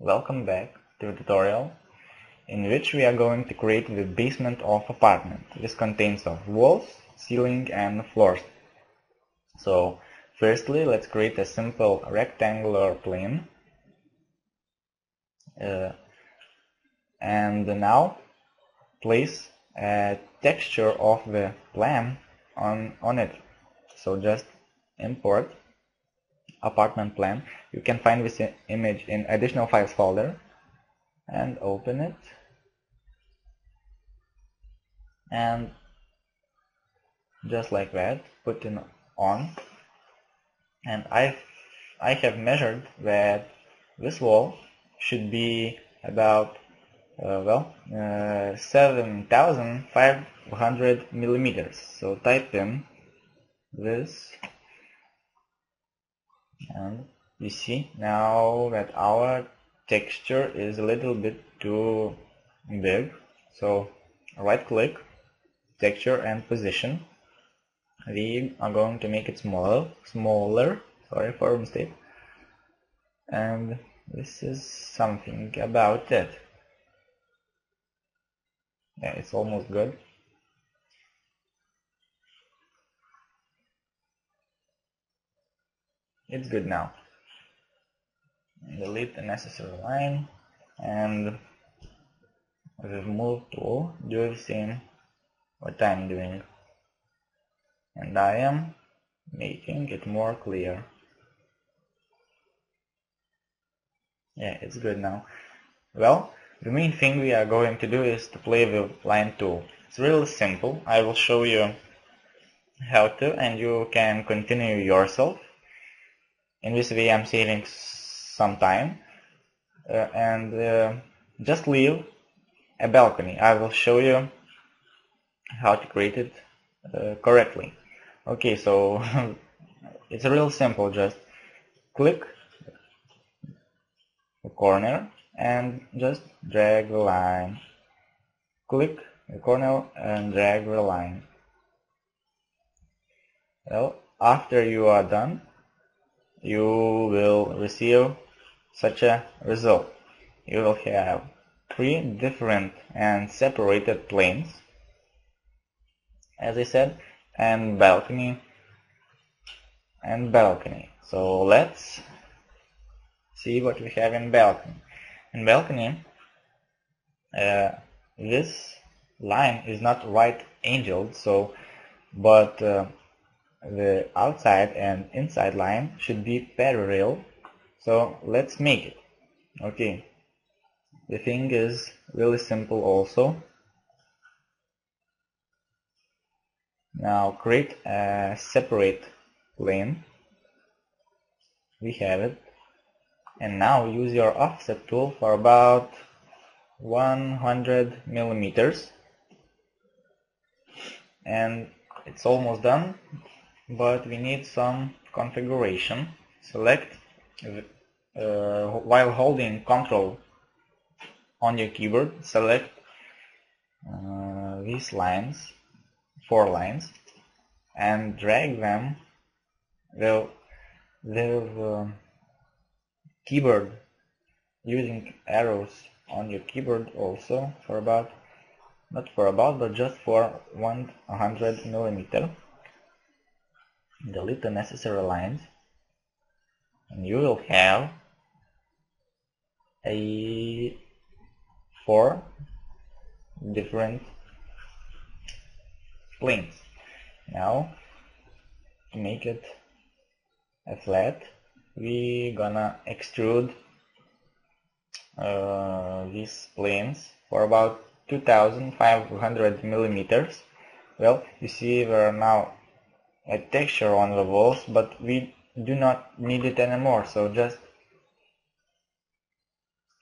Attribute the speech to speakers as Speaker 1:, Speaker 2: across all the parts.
Speaker 1: Welcome back to the tutorial in which we are going to create the basement of apartment. This contains of walls, ceiling and floors. So firstly let's create a simple rectangular plane uh, and now place a texture of the plan on, on it. So just import apartment plan. You can find this image in additional files folder. And open it. And just like that put it on. And I I have measured that this wall should be about uh, well uh, 7500 millimeters. So type in this and you see now that our texture is a little bit too big. So right click texture and position. We are going to make it smaller smaller. Sorry for mistake. And this is something about it. Yeah it's almost good it's good now. Delete the necessary line and remove tool do the same what I'm doing. And I am making it more clear. Yeah it's good now. Well the main thing we are going to do is to play with line tool it's really simple. I will show you how to and you can continue yourself in this way I'm saving some time. Uh, and uh, just leave a balcony. I will show you how to create it uh, correctly. Okay so it's real simple. Just click the corner and just drag the line. Click the corner and drag the line. Well after you are done you will receive such a result. You will have three different and separated planes, as I said, and balcony and balcony. So let's see what we have in balcony. In balcony, uh, this line is not right angled, so but uh, the outside and inside line should be parallel. So let's make it. Okay. The thing is really simple also. Now create a separate plane. We have it. And now use your offset tool for about 100 millimeters. And it's almost done but we need some configuration. Select uh, while holding Control on your keyboard, select uh, these lines, four lines, and drag them with the uh, keyboard using arrows on your keyboard also for about not for about but just for 100 millimeter delete the necessary lines and you will have a four different planes. Now to make it a flat we gonna extrude uh, these planes for about 2500 millimeters. Well you see we're now a texture on the walls but we do not need it anymore. So just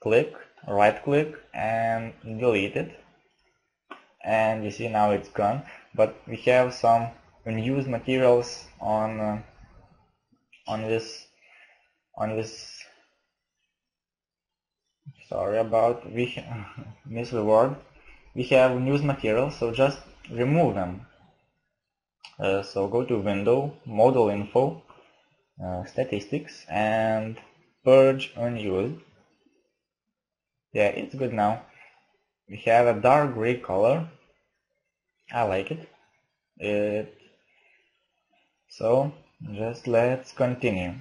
Speaker 1: click right click and delete it. And you see now it's gone. But we have some unused materials on uh, on this on this sorry about we miss the word. We have unused materials so just remove them uh, so go to Window, Model Info, uh, Statistics, and Purge Unused. yeah it's good now. We have a dark gray color. I like it. It so just let's continue.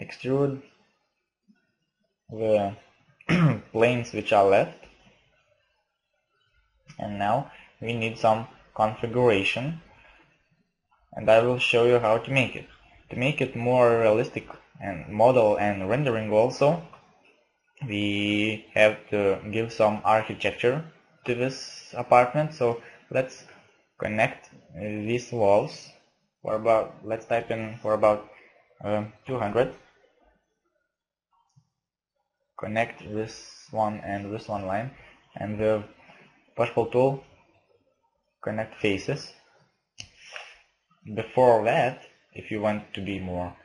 Speaker 1: Extrude the planes which are left. And now we need some configuration and I will show you how to make it. To make it more realistic and model and rendering also we have to give some architecture to this apartment. So let's connect these walls for about let's type in for about uh, 200 connect this one and this one line and the push tool connect faces. Before that if you want to be more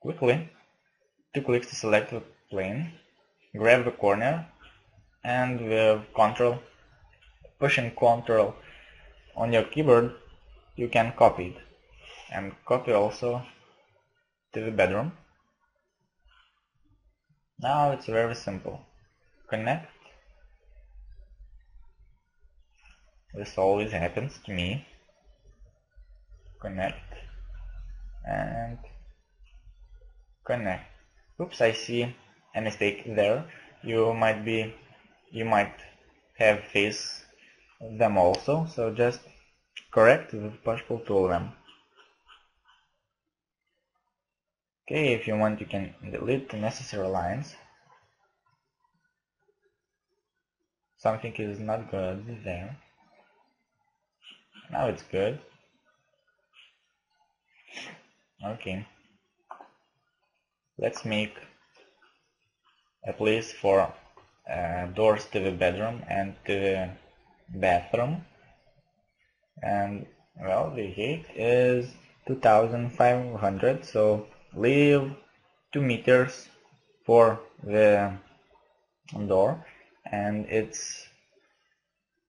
Speaker 1: quickly two clicks to select the plane grab the corner and with control pushing control on your keyboard you can copy it. And copy also to the bedroom. Now it's very simple. Connect this always happens to me. Connect. And connect. Oops I see a mistake there. You might be you might have face them also so just correct push pull tool them okay if you want you can delete the necessary lines. Something is not good there now it's good. Okay. Let's make a place for uh, doors to the bedroom and to the bathroom. And well the height is 2500 so leave 2 meters for the door. And it's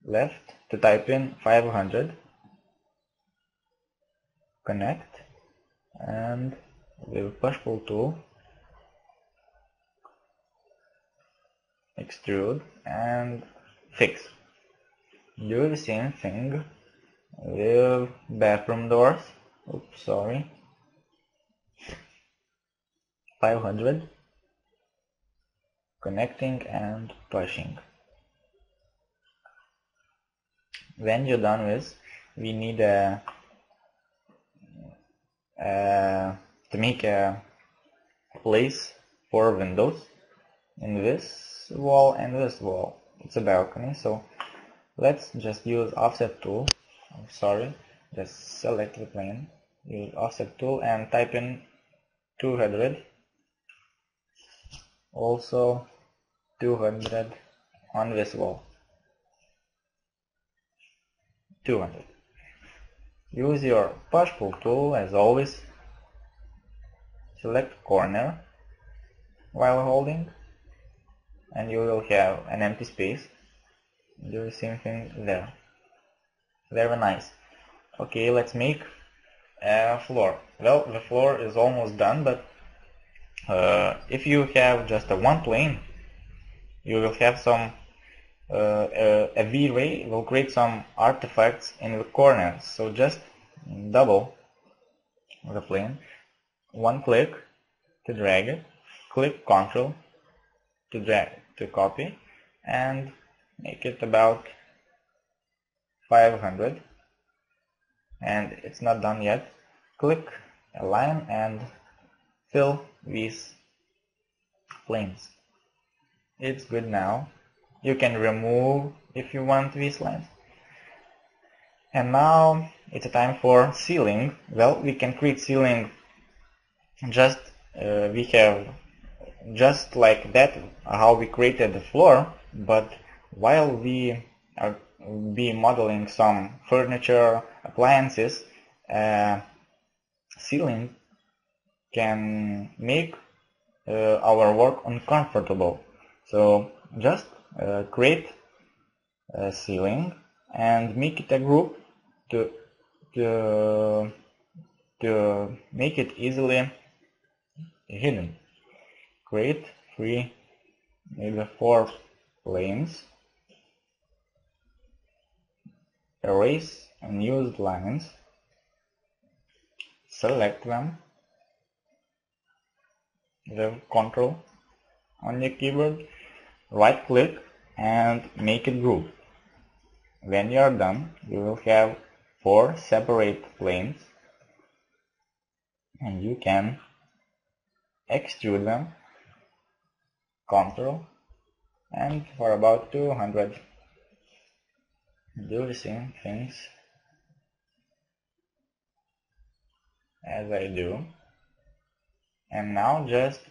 Speaker 1: left to type in 500 connect and with push pull tool extrude and fix. Do the same thing with bathroom doors. Oops sorry. 500 connecting and pushing. When you're done with we need a, a Uh, to make a place for windows in this wall and this wall. It's a balcony, so let's just use offset tool. I'm sorry, just select the plane, use offset tool and type in 200. Also 200 on this wall. 200. Use your push pull tool as always. Select corner while holding and you will have an empty space. Do the same thing there. Very nice. Okay let's make a floor. Well the floor is almost done but uh, if you have just a one plane you will have some uh, a, a V-ray will create some artifacts in the corners so just double the plane. One click to drag it. Click Ctrl to drag to copy and make it about 500 and it's not done yet. Click align and fill these planes. It's good now. You can remove if you want these lines. And now it's a time for ceiling well we can create ceiling just uh, we have just like that how we created the floor but while we are be modeling some furniture appliances uh, ceiling can make uh, our work uncomfortable. So just uh, create a ceiling and make it a group to to to make it easily hidden create three, maybe four planes. Erase unused lines. Select them The control on your keyboard. Right click and make it group. When you are done, you will have four separate planes and you can extrude them control and for about 200 do the same things as I do. And now just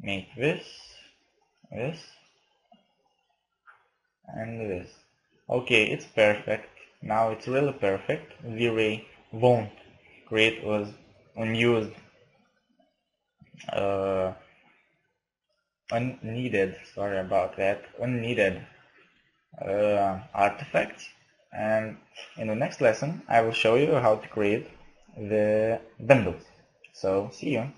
Speaker 1: make this this and this okay it's perfect. Now it's really perfect. V-Ray won't create was unused uh, unneeded. Sorry about that. Unneeded uh, artifacts and in the next lesson I will show you how to create the bundles so see you